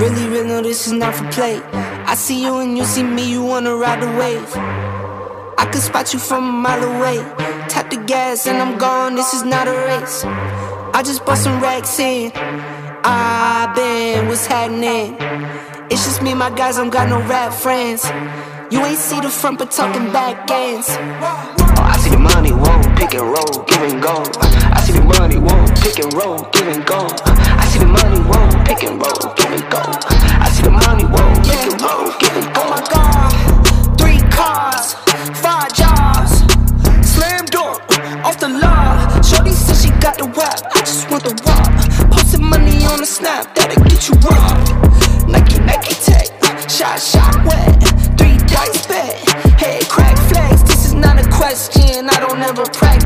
Really, real, no, this is not for play. I see you and you see me, you wanna ride the wave. I can spot you from a mile away. Tap the gas and I'm gone, this is not a race. I just bought some racks in. I been, what's happening? It's just me my guys, I don't got no rap friends. You ain't see the front, but talking back ends. Oh, I see the money, whoa, pick and roll, give and go. I see the money, whoa, pick and roll, give and go. I see the money, snap that'll get you robbed. Nike, Nike tech, shot, shot wet. Three dice bet, head crack flex. This is not a question, I don't ever practice.